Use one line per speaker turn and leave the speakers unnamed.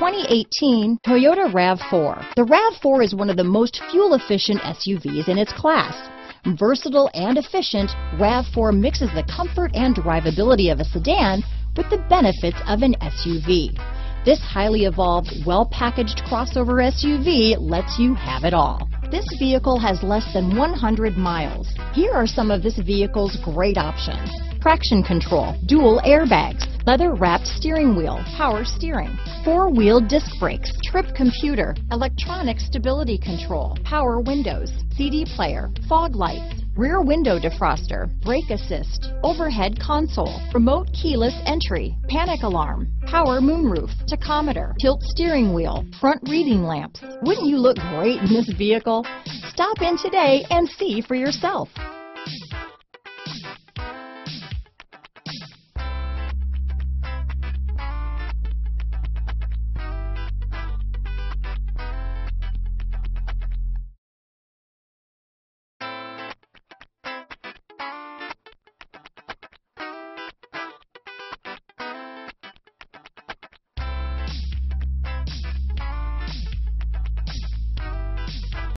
2018 Toyota RAV4. The RAV4 is one of the most fuel-efficient SUVs in its class. Versatile and efficient, RAV4 mixes the comfort and drivability of a sedan with the benefits of an SUV. This highly evolved, well-packaged crossover SUV lets you have it all. This vehicle has less than 100 miles. Here are some of this vehicle's great options. Traction control, dual airbags, leather wrapped steering wheel, power steering, four wheel disc brakes, trip computer, electronic stability control, power windows, CD player, fog lights, rear window defroster, brake assist, overhead console, remote keyless entry, panic alarm, power moonroof, tachometer, tilt steering wheel, front reading lamps. Wouldn't you look great in this vehicle? Stop in today and see for yourself.